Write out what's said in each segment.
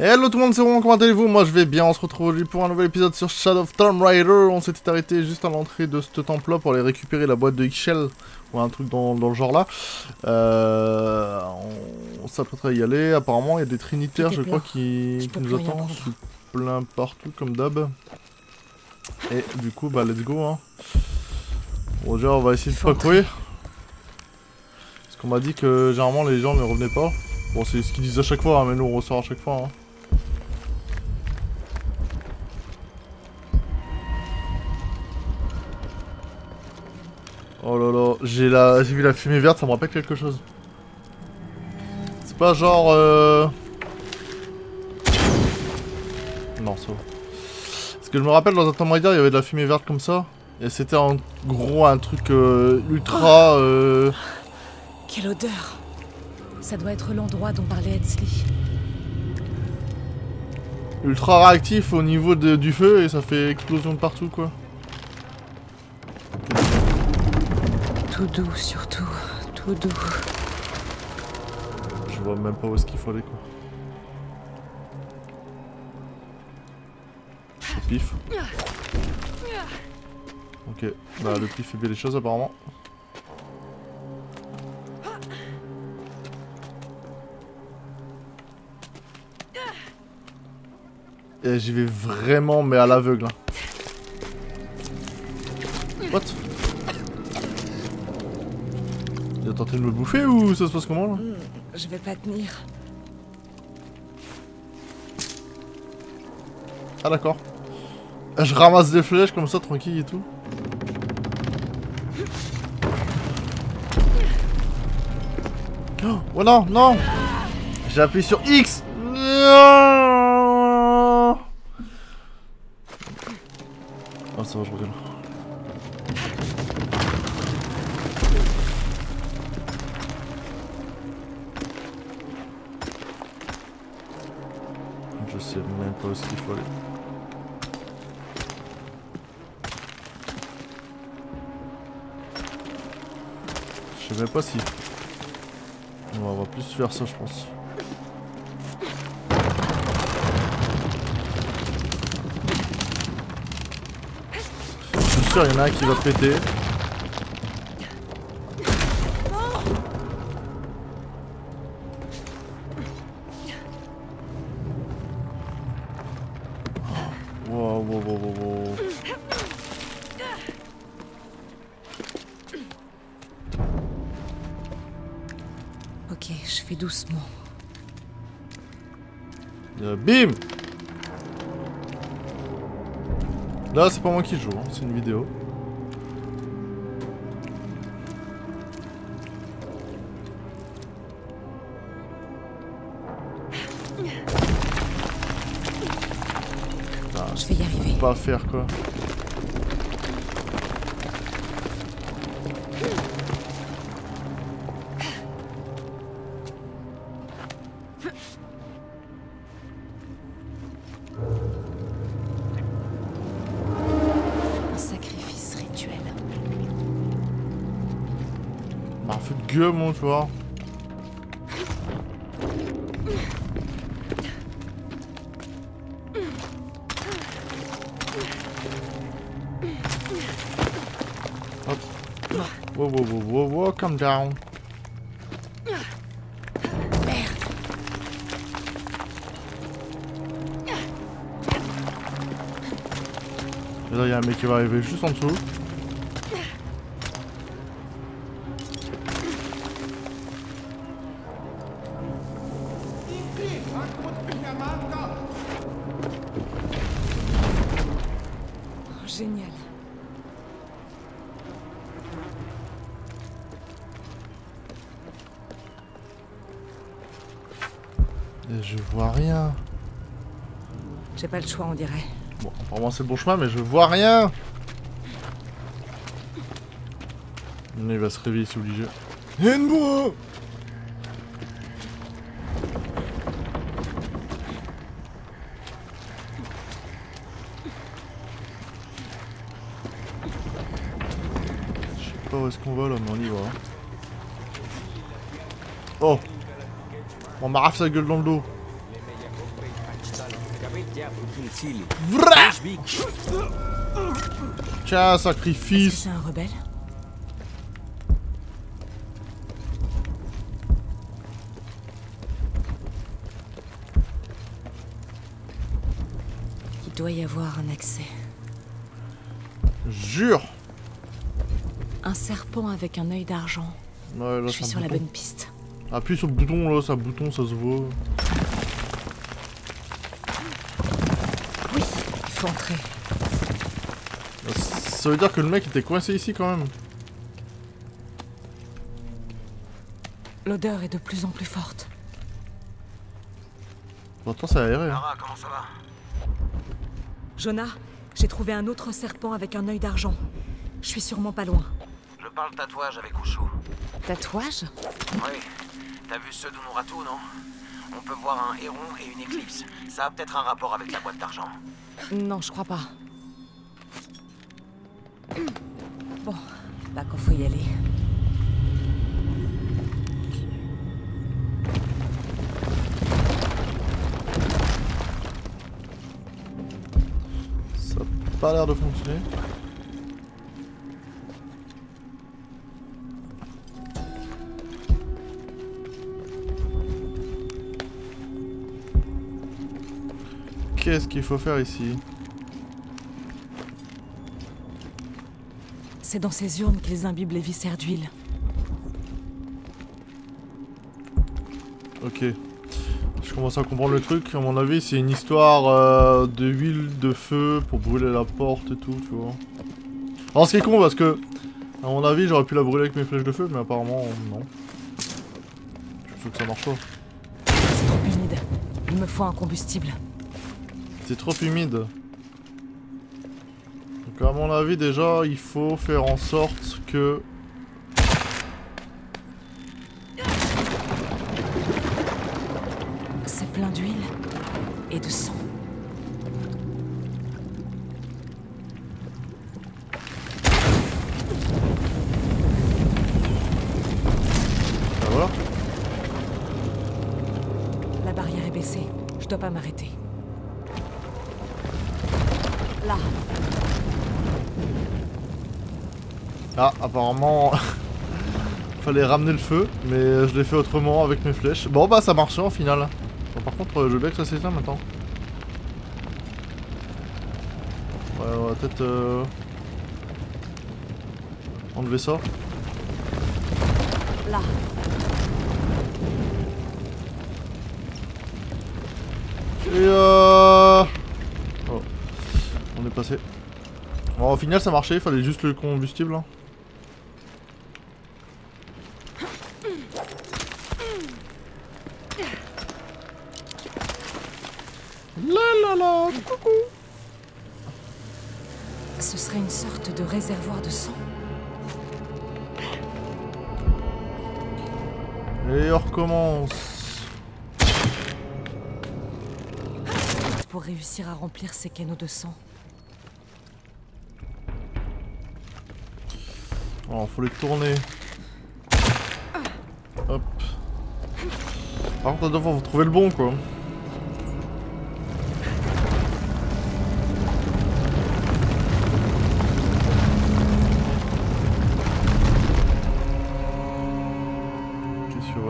Hello tout le monde, c'est Romain, comment allez-vous? Moi je vais bien, on se retrouve aujourd'hui pour un nouvel épisode sur Shadow of Tomb Raider. On s'était arrêté juste à l'entrée de ce temple là pour aller récupérer la boîte de X-Shell, ou un truc dans, dans, le genre là. Euh, on on s'apprêterait à y aller, apparemment il y a des trinitaires je crois qui, qui nous attendent. Je suis plein partout comme d'hab. Et du coup bah let's go hein. Bon déjà on va essayer de pas courir. Parce qu'on m'a dit que généralement les gens ne revenaient pas. Bon c'est ce qu'ils disent à chaque fois hein, mais nous on ressort à chaque fois hein. Oh là là, j'ai la... vu la fumée verte, ça me rappelle quelque chose. C'est pas genre... Euh... Non, ça va. Parce que je me rappelle dans un Tomb Raider, il y avait de la fumée verte comme ça. Et c'était en gros un truc euh, ultra... Euh... Quelle odeur Ça doit être l'endroit dont parlait Edsley. Ultra réactif au niveau de, du feu et ça fait explosion de partout quoi. Tout doux surtout, tout doux. Je vois même pas où est-ce qu'il faut aller quoi. Le pif. Ok, bah le pif fait bien les choses apparemment. Et j'y vais vraiment mais à l'aveugle. Hein. Tenté de me bouffer ou ça se passe comment là Hmm, Je vais pas tenir. Ah d'accord. Je ramasse des flèches comme ça tranquille et tout. Oh non, non J'ai appuyé sur X Non On va plus faire ça je pense. Je suis sûr il y en a un qui va péter. Bim Là c'est pas moi qui joue, hein, c'est une vidéo. Ah, Je vais y arriver. pas à faire quoi. Gueule, mon, tu vois. Hop. Wow, wow, wow, wow, wow, calm down. Là, il y a un mec qui va arriver juste en dessous. Pas le choix, on dirait. Bon, apparemment c'est le bon chemin, mais je vois rien. Il va se réveiller, c'est obligé. Henbo Je sais pas où est-ce qu'on va là, mais on y va. hein. Oh On m'arrache sa gueule dans le dos. Vra Tiens, sacrifice c'est un rebelle? Il doit y avoir un accès. Jure Un serpent avec un œil d'argent. Ouais, Je suis sur la bonne piste. Appuie sur le bouton, là, un bouton, ça se voit. Oui, Ça veut dire que le mec était coincé ici quand même. L'odeur est de plus en plus forte. Pourtant, c'est aéré. Hein. Lara, comment ça va? Jonah, j'ai trouvé un autre serpent avec un œil d'argent. Je suis sûrement pas loin. Je parle tatouage avec Ushu. Tatouage? Oui. T'as vu ceux d'Unuratu, non? On peut voir un héron et une éclipse. Ça a peut-être un rapport avec la boîte d'argent. Non, je crois pas. Bon, bah quand faut y aller. Ça a pas l'air de fonctionner. Qu'est-ce qu'il faut faire ici C'est dans ces urnes qu'ils imbibent les viscères d'huile. Ok. Je commence à comprendre le truc. À mon avis, c'est une histoire euh, de huile, de feu pour brûler la porte et tout, tu vois. Alors, ce qui est con parce que, à mon avis, j'aurais pu la brûler avec mes flèches de feu, mais apparemment, non. Je trouve que ça marche pas. C'est trop humide. Il me faut un combustible. C'est trop humide. Donc, à mon avis, déjà, il faut faire en sorte que. C'est plein d'huile et de sang. Ah, voilà. La barrière est baissée. Je dois pas m'arrêter. Là, Ah, apparemment. Fallait ramener le feu, mais je l'ai fait autrement avec mes flèches. Bon, bah, ça marchait en final. Bon, par contre, euh, je veux bien que ça s'éteint maintenant. Ouais, on va peut-être. euh, Enlever ça. là. Et euh... Bon, au final, ça marchait, il fallait juste le combustible. hein. La la la, coucou. Ce serait une sorte de réservoir de sang. Et on recommence. Pour réussir à remplir ces canaux de sang. Alors, faut les tourner. Hop. Par contre, fois, faut trouver le bon, quoi.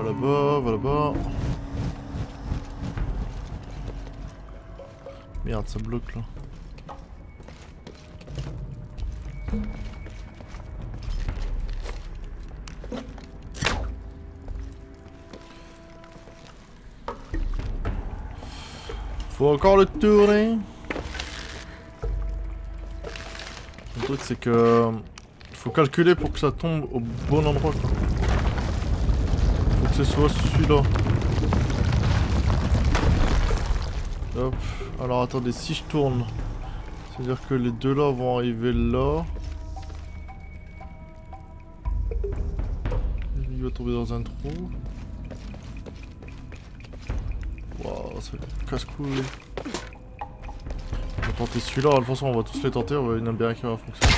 Là-bas, va là-bas. Merde, ça bloque là. Faut encore le tourner. Le truc c'est que faut calculer pour que ça tombe au bon endroit quoi. Faut que ce soit celui-là. Hop. Alors attendez, si je tourne, c'est-à-dire que les deux là vont arriver là. Il va tomber dans un trou. casse-couille. On va tenter celui-là, de toute façon on va tous les tenter, on va une bien qui va fonctionner.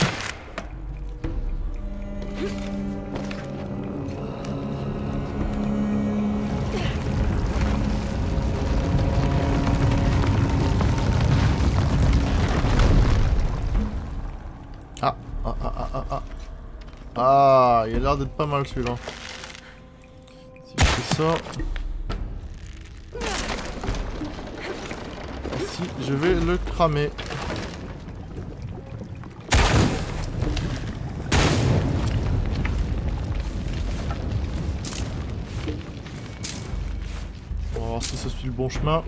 Ah, ah, ah, ah, ah. Ah, il a l'air d'être pas mal celui-là. Si je fais ça... Je vais le cramer. On va voir si ça suit le bon chemin.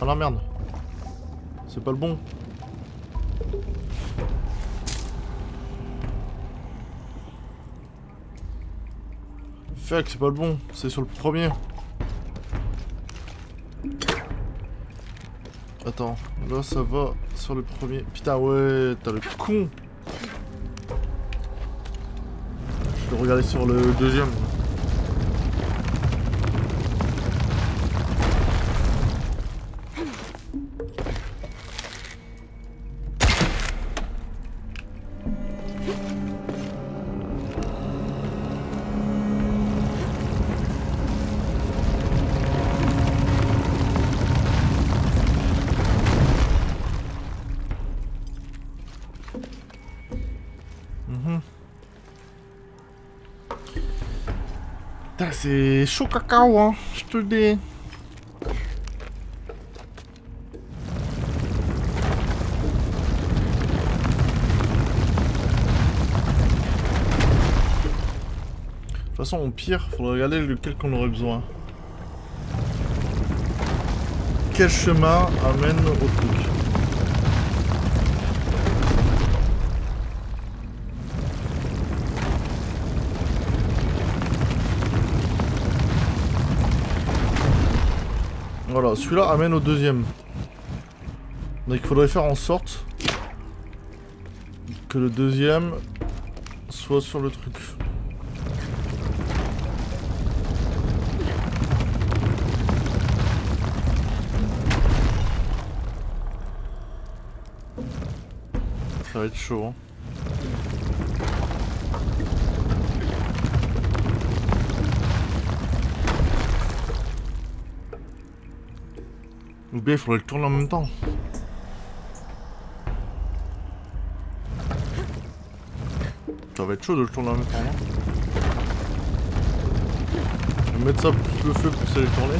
Ah la merde. C'est pas le bon. Fuck, c'est pas le bon. C'est sur le premier. Attends, là ça va sur le premier. Putain, ouais, t'as le con. Je vais regarder sur le deuxième. C'est chaud cacao, hein, je te le dis. De toute façon, au pire, faudrait regarder lequel qu'on aurait besoin. Quel chemin amène au truc Celui-là amène au deuxième. Donc il faudrait faire en sorte que le deuxième soit sur le truc. Ça va être chaud. Hein. Ou bien il faudrait le tourner en même temps. Ça va être chaud de le tourner en même temps. hein. Je vais mettre ça plus le feu plus aller tourner.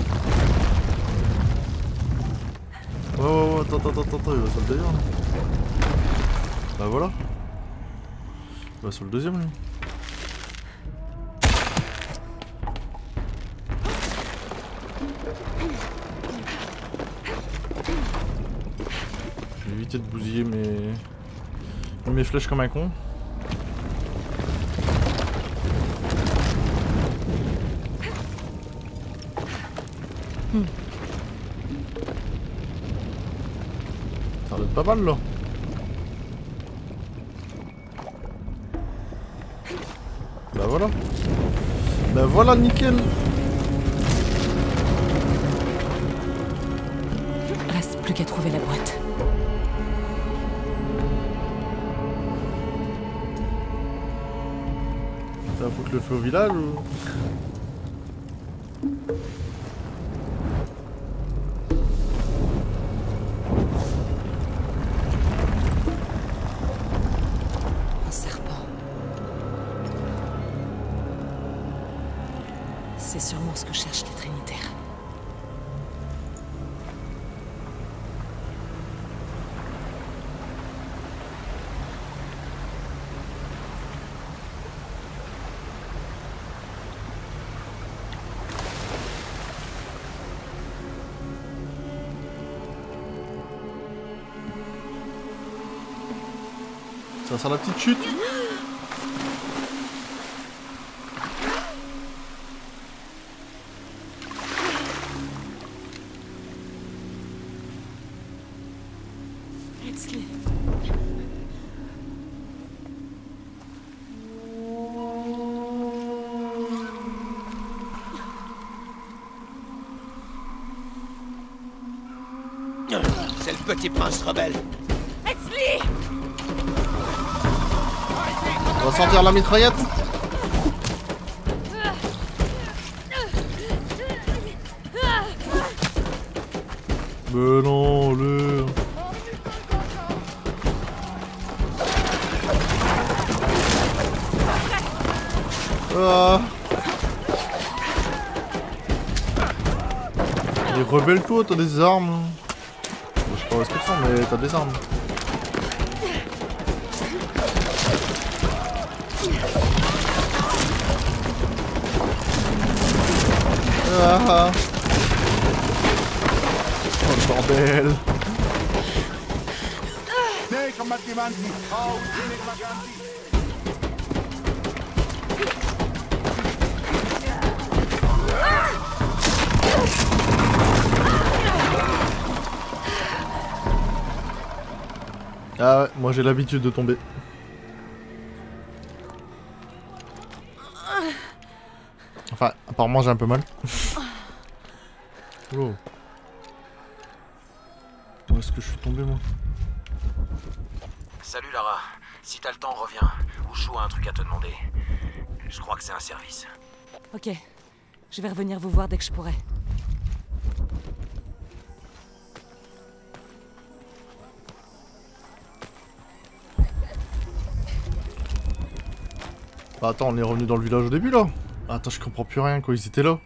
Ouais ouais ouais attends attends attends attends il va sur le délire là. Bah voilà. Il va sur le deuxième lui. Éviter de bousiller mes... mes flèches comme un con. Ça va être pas mal là. Bah voilà. Bah voilà nickel. Ça va foutre le feu au village ou... Un serpent. C'est sûrement ce que cherchent les Trinitaires. C'est le petit prince rebelle. la mitraillette Mais non, le... Ah. Les rebelles toi, t'as des armes. Je sais pas où ce mais t'as des armes. Ah. Oh bordel. Ah ouais, moi j'ai l'habitude de tomber. Enfin, apparemment j'ai un peu mal. Je crois que c'est un service. Ok. Je vais revenir vous voir dès que je pourrai. Bah attends, on est revenu dans le village au début là Attends, je comprends plus rien quoi, ils étaient là.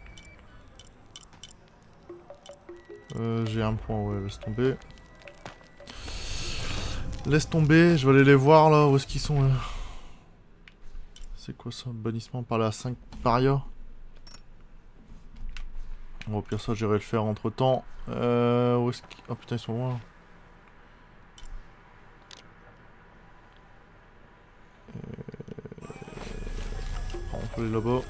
Euh, j'ai un point, ouais, laisse tomber. Laisse tomber, je vais aller les voir là, où est-ce qu'ils sont là C'est quoi ça Bannissement par la 5 paria? Bon, au pire ça, j'irai le faire entre temps. Euh, où est-ce qu'ils... Oh putain, ils sont loin. On peut aller là-bas.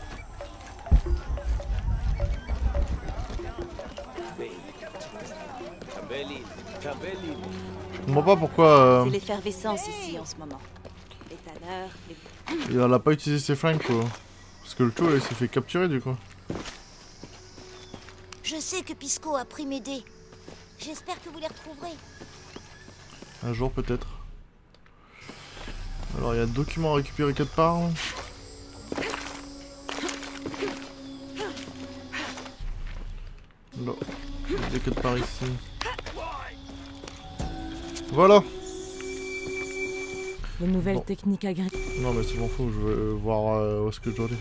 Je comprends pas pourquoi euh. Il a pas utilisé ses flingues quoi. Parce que le tout il s'est fait capturer du coup. Je sais que Pisco a pris mes dés. J'espère que vous les retrouverez. Un jour peut-être. Alors il y a documents à récupérer quelque part. là. Là. Il y a des quelque part ici. Voilà Les nouvelles Bon. techniques agricoles. Non mais je m'en fous, je veux voir euh, où est-ce que je dois aller.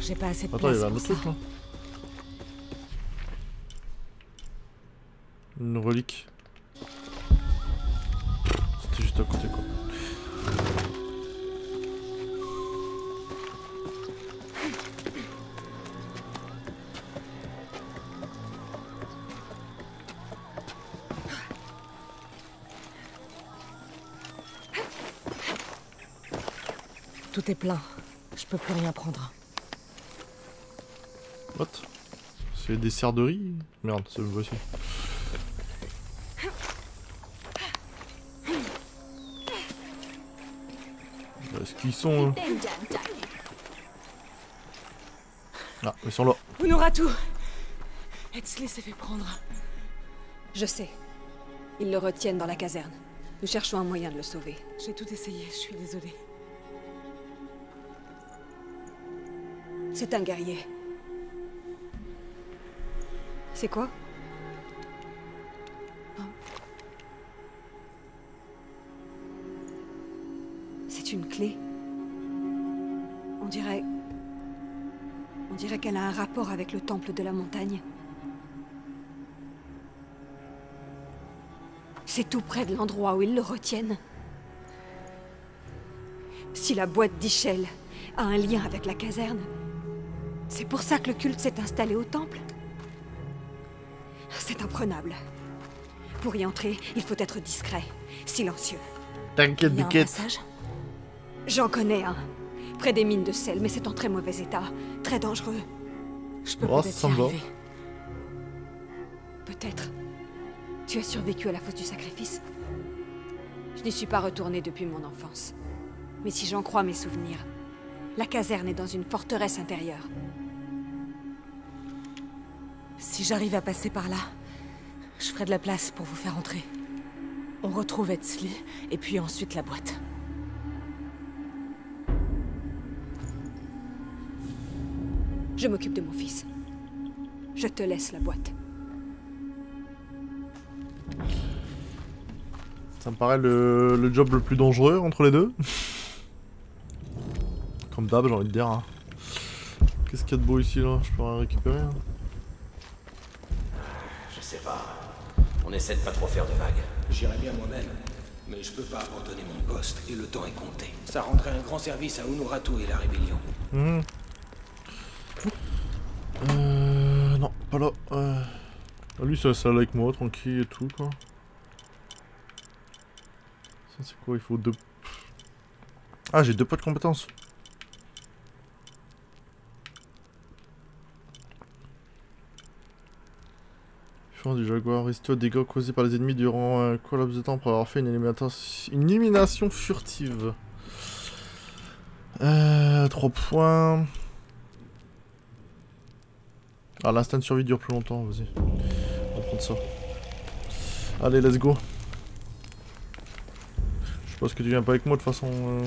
J'ai pas assez de Attends, il y place avait un autre ça. truc là. Une relique. Plein. Je peux plus rien prendre. What? C'est des serres de riz Merde, c'est le voici. Est-ce qu'ils sont... eux Ah, ils sont là. Unuratu Edsley s'est fait prendre. Je sais. Ils le retiennent dans la caserne. Nous cherchons un moyen de le sauver. J'ai tout essayé, je suis désolée. C'est un guerrier. C'est quoi? C'est une clé. On dirait... On dirait qu'elle a un rapport avec le temple de la montagne. C'est tout près de l'endroit où ils le retiennent. Si la boîte d'Ichel a un lien avec la caserne, c'est pour ça que le culte s'est installé au temple C'est imprenable. Pour y entrer, il faut être discret, silencieux. T'inquiète, Biquette. J'en connais un, près des mines de sel, mais c'est en très mauvais état, très dangereux. Je peux Oh, peut-être arriver. Peut-être. Tu as survécu à la fosse du sacrifice? Je n'y suis pas retournée depuis mon enfance. Mais si j'en crois mes souvenirs, la caserne est dans une forteresse intérieure. Si j'arrive à passer par là, je ferai de la place pour vous faire entrer. On retrouve Edsley, et puis ensuite la boîte. Je m'occupe de mon fils. Je te laisse la boîte. Ça me paraît le, le job le plus dangereux entre les deux. Comme d'hab, j'ai envie de dire. hein. Qu'est-ce qu'il y a de beau ici là? Je peux rien récupérer hein Je sais pas. On essaie de pas trop faire de vagues. J'irai bien moi-même. Mais je peux pas abandonner mon poste et le temps est compté. Ça rendrait un grand service à Unuratu et la rébellion. Mhm. Euh. Non, pas là. Euh... ah, Lui, ça, ça avec moi, tranquille et tout, quoi. Ça, c'est quoi Il faut deux. Ah, j'ai deux pots de compétences. Du jaguar, résiste aux dégâts causés par les ennemis durant un court laps de temps pour avoir fait une élimination, une élimination furtive. Euh, 3 points. Ah, l'instant de survie dure plus longtemps, vas-y. On va prendre ça. Allez, let's go. Je pense que tu viens pas avec moi de toute façon. euh.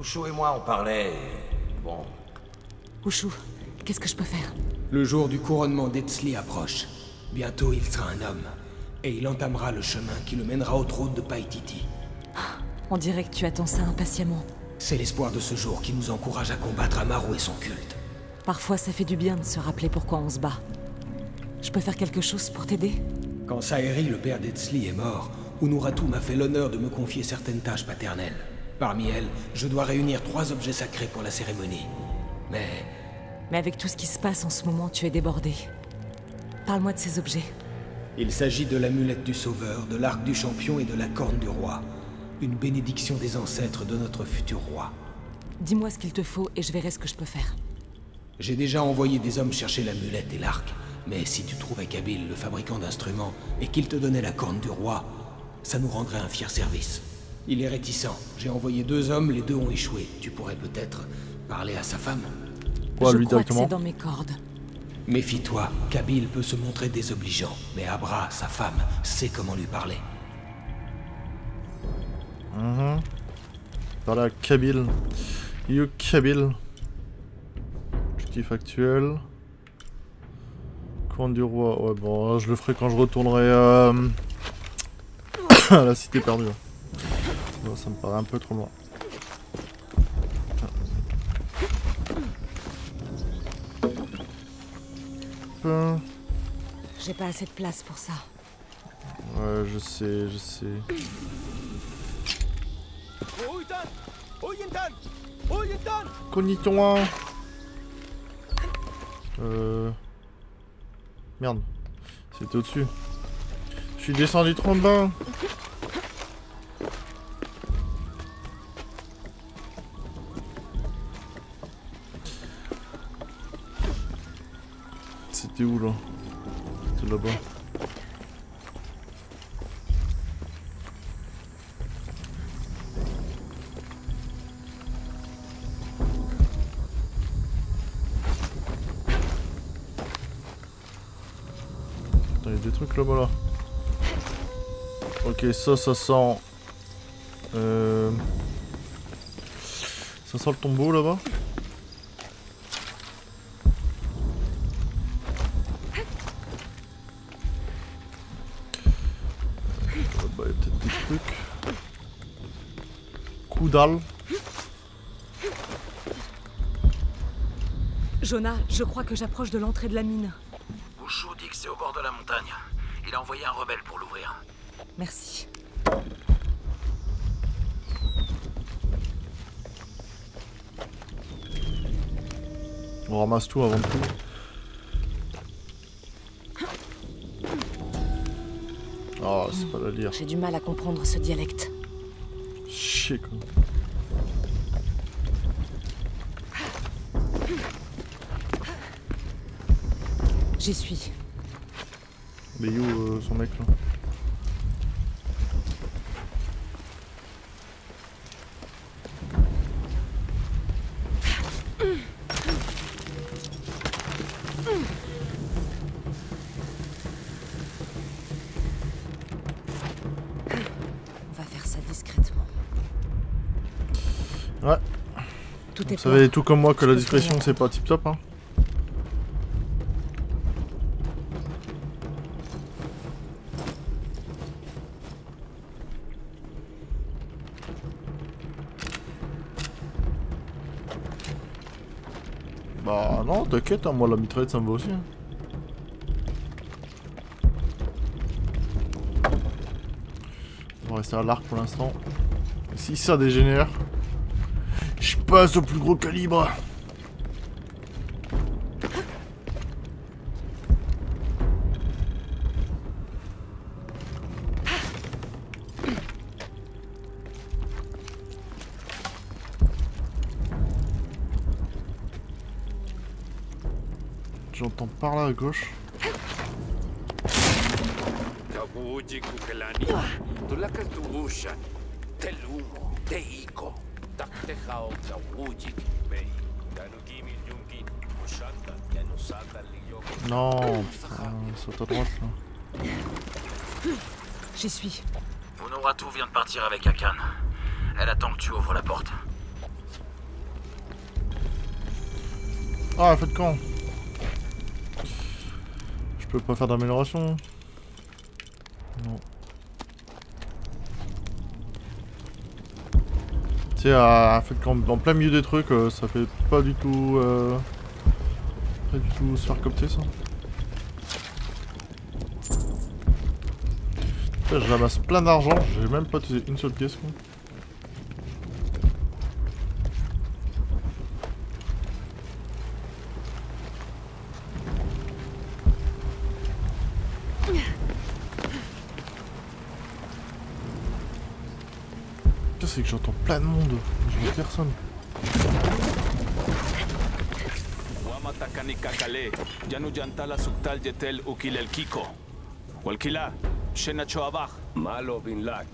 Ushu et moi, on parlait. Bon, Ushu, qu'est-ce que je peux faire? Le jour du couronnement d'Etzli approche. Bientôt il sera un homme. Et il entamera le chemin qui le mènera au trône de Paititi. On dirait que tu attends ça impatiemment. C'est l'espoir de ce jour qui nous encourage à combattre Amaru et son culte. Parfois, ça fait du bien de se rappeler pourquoi on se bat. Je peux faire quelque chose pour t'aider? Quand Saeri, le père d'Etzli, est mort, Unuratu m'a fait l'honneur de me confier certaines tâches paternelles. Parmi elles, je dois réunir trois objets sacrés pour la cérémonie. Mais Mais avec tout ce qui se passe en ce moment, tu es débordé. Parle-moi de ces objets. il s'agit de l'amulette du Sauveur, de l'arc du champion et de la corne du roi. Une bénédiction des ancêtres de notre futur roi. Dis-moi ce qu'il te faut et je verrai ce que je peux faire. J'ai déjà envoyé des hommes chercher l'amulette et l'arc, mais si tu trouvais Kabil, le fabricant d'instruments, et qu'il te donnait la corne du roi, ça nous rendrait un fier service. Il est réticent. J'ai envoyé deux hommes, les deux ont échoué. Tu pourrais peut-être parler à sa femme Je lui crois que directement c'est dans mes cordes. Méfie-toi, Kabil peut se montrer désobligeant, mais Abra, sa femme, sait comment lui parler. Mhm. Parler à Kabil. You Kabil. Objectif actuel. Coin du roi. Ouais, bon, je le ferai quand je retournerai euh, à la cité perdue. Bon, ça me paraît un peu trop loin. J'ai pas assez de place pour ça. Ouais, je sais, je sais. Konnichiwa Euh... Merde. C'était au-dessus. Je suis descendu trop bas. C'était où là C'était là-bas. Il y a des trucs là-bas là. Ok, ça, ça sent. Euh... Ça sent le tombeau là-bas. Dalle. Jonah, je crois que j'approche de l'entrée de la mine. Ushu dit que c'est au bord de la montagne. Il a envoyé un rebelle pour l'ouvrir. Merci. On ramasse tout avant tout. Oh, c'est pas la lire. J'ai du mal à comprendre ce dialecte. Chier quoi. J'y suis. Mais où euh, son mec là? On va faire ça discrètement. Ouais. Tout Vous savez tout comme moi que la discrétion c'est pas tip top hein. T'inquiète, hein, moi la mitraillette ça me va aussi. hein. On va rester à l'arc pour l'instant. Si ça dégénère, je passe au plus gros calibre. Par là à gauche. Non, putain, saute à droite là. J'y suis. Honoratu vient de partir avec Akan. Elle attend que tu ouvres la porte. Ah, faites quand Je peux pas faire d'amélioration Non. Tu sais, en plein milieu des trucs, euh, ça fait pas du tout. Euh, pas du tout se faire copter ça. Je ramasse plein d'argent, j'ai même pas utilisé une seule pièce. Putain, c'est que j'entends plein de monde, je vois personne. Wamatakani kakale, janu jantala suktal jetel ukil el kiko. Walkila, shena choabach. Malo bin lak,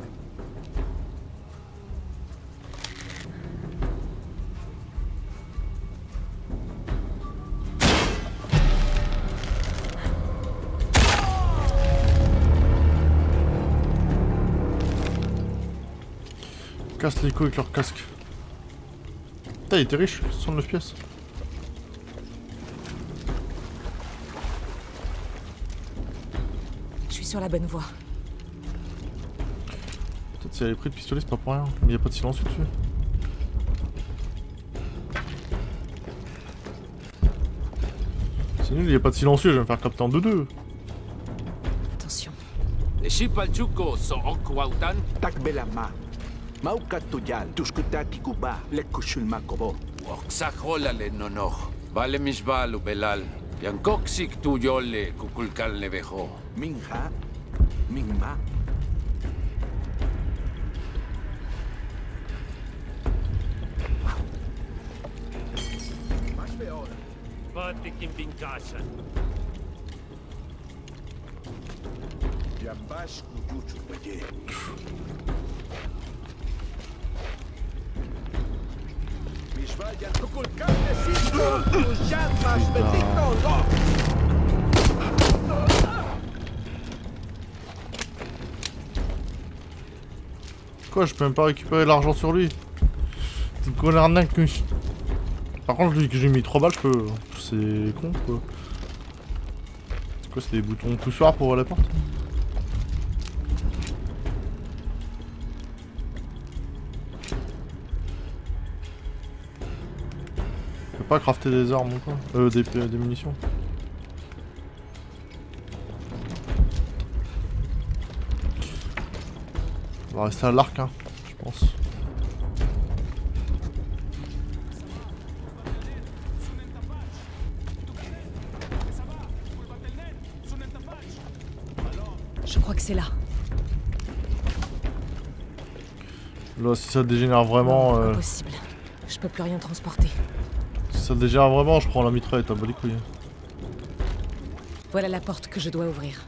Casse les couilles avec leur casque. Putain, il était riche, 109 pièces. Je suis sur la bonne voie. Peut-être si elle avait pris le pistolet, c'est pas pour rien. Il n'y a pas de silence dessus. C'est nul, il n'y a pas de silencieux, je vais me faire capter en 2-2. Attention. Shipalchuko so okwautan, Takbelama. Maukatuyan, tuskutati kuba, lekushulmakobo. Oxajolale nonojo. Vale misbalu belal. Yankoxik tuyole, kukulcal nevejo. Minja, minma. Más peor. Patikin pincasan. Yambash kuyuchu, Je peux même pas récupérer l'argent sur lui C'est une arnaque. Par contre, lui que j'ai mis 3 balles, je peux. C'est con quoi. C'est quoi, c'est des boutons poussoirs pour la porte? Je peux pas crafter des armes ou quoi? Euh, des munitions. Va rester à l'arc, hein, je pense. Je crois que c'est là. Là, si ça dégénère vraiment, euh, Impossible. Je peux plus rien transporter. si ça dégénère vraiment, je prends la mitraillette, à bas les couilles. Voilà la porte que je dois ouvrir.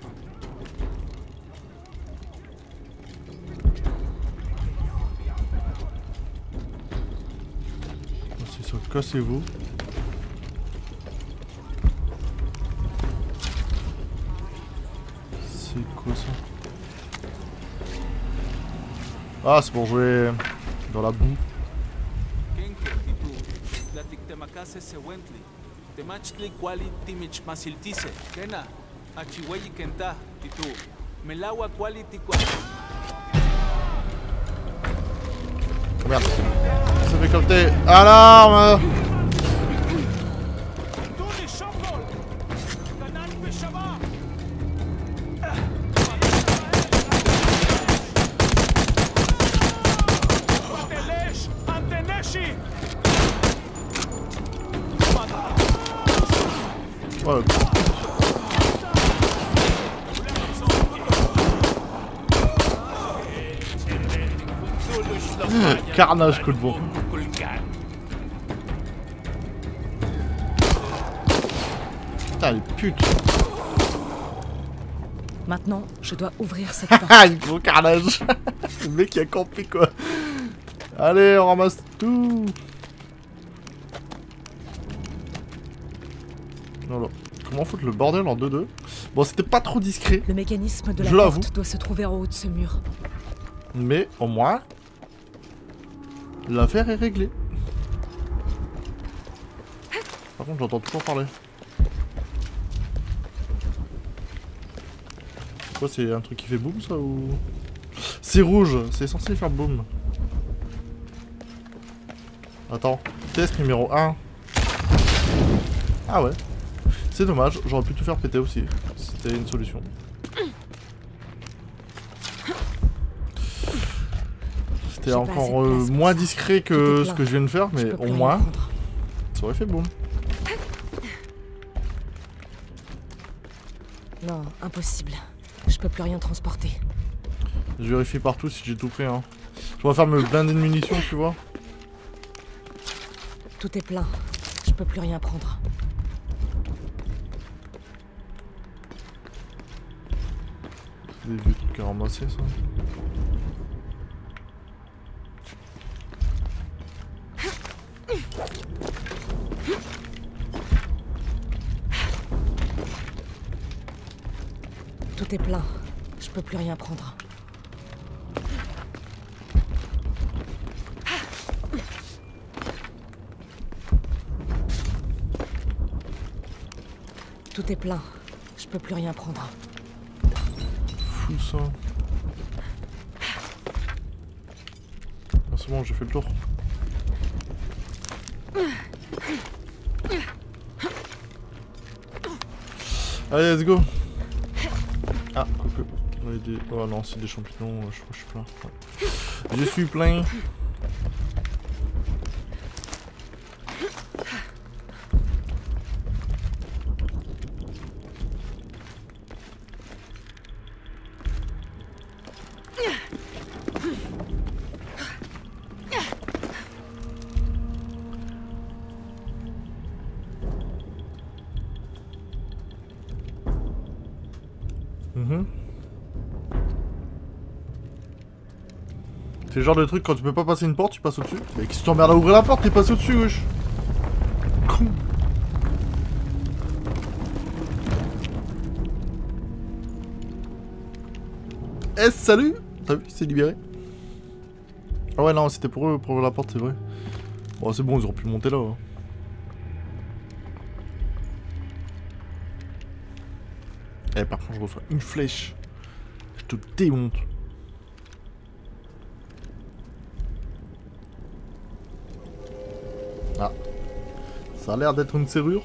Cassez-vous. C'est quoi ça? Ah, c'est pour jouer dans la boue. Alarme. Carnage, coup de bon. Maintenant, je dois ouvrir cette porte. Ah, gros carnage. le mec qui a campé quoi. Allez, on ramasse tout. Voilà. Comment foutre le bordel en 2-2 Bon, c'était pas trop discret, Le mécanisme de la Je porte doit se trouver en haut de ce mur. mais au moins, l'affaire est réglée. Par contre, j'entends toujours parler. Quoi, c'est un truc qui fait boum ça ou? C'est rouge, c'est censé faire boum. Attends, test numéro 1. Ah ouais. C'est dommage, j'aurais pu tout faire péter aussi. C'était une solution. C'était encore euh, moins discret que ce que je viens de faire, mais au moins, ça aurait fait boum. Non, impossible. Je peux plus rien transporter. Je vérifie partout si j'ai tout pris. Hein. Je préfère me blinder de munitions, tu vois. Tout est plein. Je peux plus rien prendre. C'est des vieux trucs à ramasser, ça. Peux plus rien prendre. Tout est plein. Je peux plus rien prendre. Fou ça. Ah, c'est bon, j'ai fait le tour. Allez, let's go. Oh non, c'est des champignons, euh, je je suis plein. Ouais. Je suis plein. Genre de truc quand tu peux pas passer une porte, tu passes au-dessus. Mais qui se t'emmerde à ouvrir la porte, t'es passé au-dessus, wesh. Con. Eh, salut T'as vu, c'est libéré. Ah ouais, non, c'était pour eux, pour ouvrir la porte, c'est vrai. Bon, c'est bon, ils auraient pu monter là. hein. Eh, par contre, je reçois une flèche. Je te démonte. Ça a l'air d'être une serrure.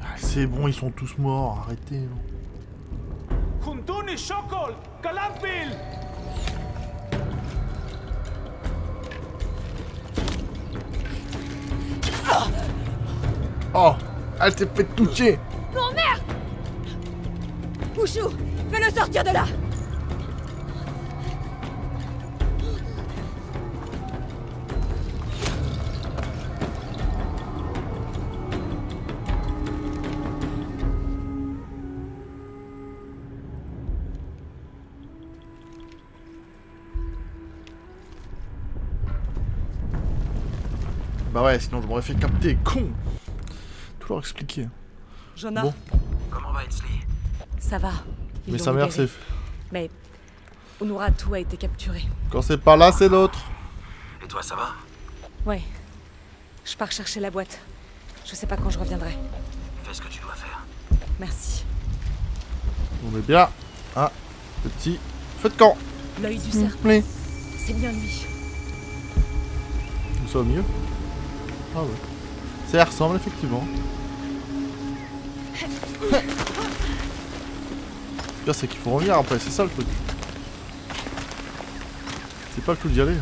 Ah, C'est bon, ils sont tous morts, arrêtez. Oh Elle s'est fait toucher. Mon merde. Bouchou, fais-le sortir de là. Bah ouais, sinon je m'aurais fait capter, con Tout leur expliquer. Jonah, Bon. Comment va ça va. Ils Mais sa mère, c'est... Mais Onuratu a été capturé. Quand c'est pas là, c'est l'autre. Et toi, ça va? Ouais. Je pars chercher la boîte. Je sais pas quand je reviendrai. Fais ce que tu dois faire. Merci. On est bien un petit feu de camp. L'œil du serpent, c'est bien lui. Nous sommes mieux Ah ouais. Ça ressemble effectivement. Le pire c'est qu'il faut revenir après, c'est ça le truc. C'est pas le tout d'y aller.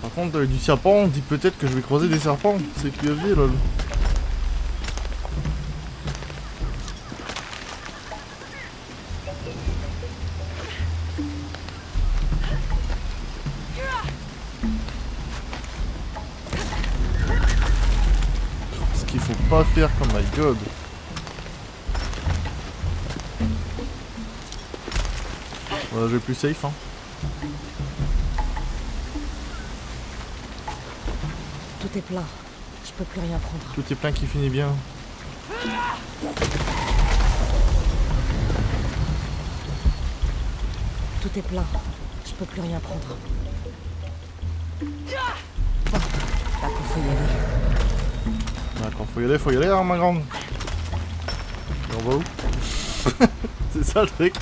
Par contre, avec du serpent, on dit peut-être que je vais croiser des serpents. C'est QFD lol. Comme my god. Voilà, je vais plus safe hein. Tout est plein. Je peux plus rien prendre. Tout est plein qui finit bien. Tout est plein. Je peux plus rien prendre. D'accord, faut y aller. Faut y aller, faut y aller, hein, ma grande. Et on va où? C'est ça le truc.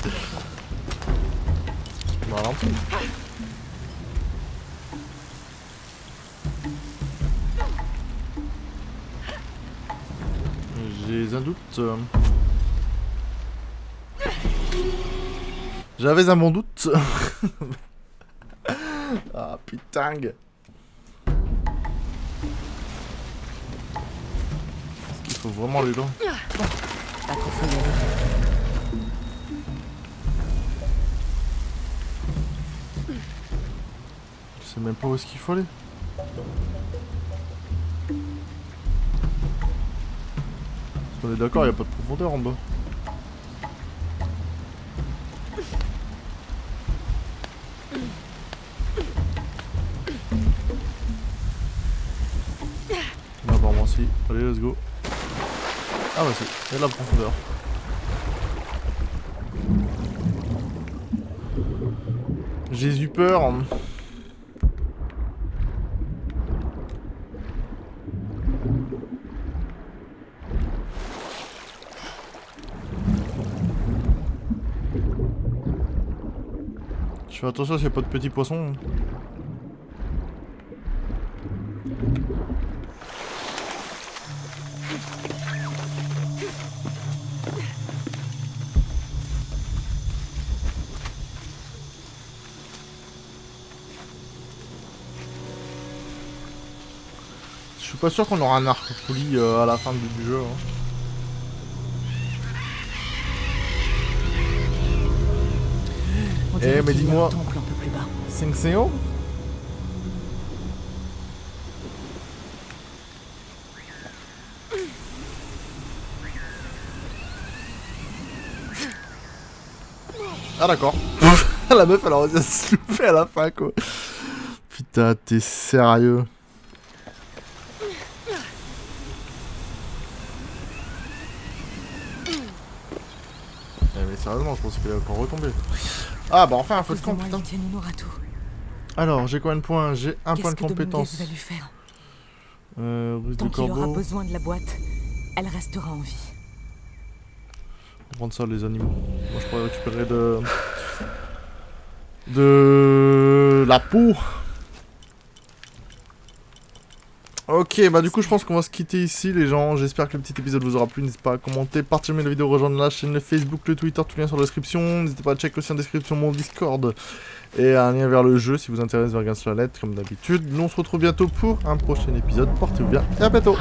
J'ai un doute. J'avais un bon doute. ah putain. Vraiment faut y aller. Je sais même pas où est-ce qu'il faut aller. On est d'accord, il a pas de profondeur en bas. Là, apparemment si. Allez, let's go. Ah bah a de la profondeur. J'ai eu peur. Je fais attention s'il n'y a pas de petits poissons. Suis pas sûr qu'on aura un arc poli euh, à la fin du, jeu. hein. Eh, mais dis-moi- un temple un peu plus bas. 5 CO Ah d'accord. la meuf elle a réussi à se louper à la fin quoi. Putain t'es sérieux. Sérieusement je pensais qu'elle allait encore retomber. Ah bah enfin un feu de camp putain. Alors, j'ai combien de points J'ai un point de compétence. Va lui faire? Euh, ruse Tant de qu'il aura corbeau. besoin de la boîte, elle restera en vie. On va prendre ça, les animaux. Moi, je pourrais récupérer de... De... La peau. Ok, bah du coup je pense qu'on va se quitter ici les gens, j'espère que le petit épisode vous aura plu, n'hésitez pas à commenter, partager la vidéo, rejoindre la chaîne, le Facebook, le Twitter, tout lien sur la description, n'hésitez pas à checker aussi en description mon Discord. Et un lien vers le jeu si vous intéresse vers sur la lettre comme d'habitude. Nous on se retrouve bientôt pour un prochain épisode, portez-vous bien et à bientôt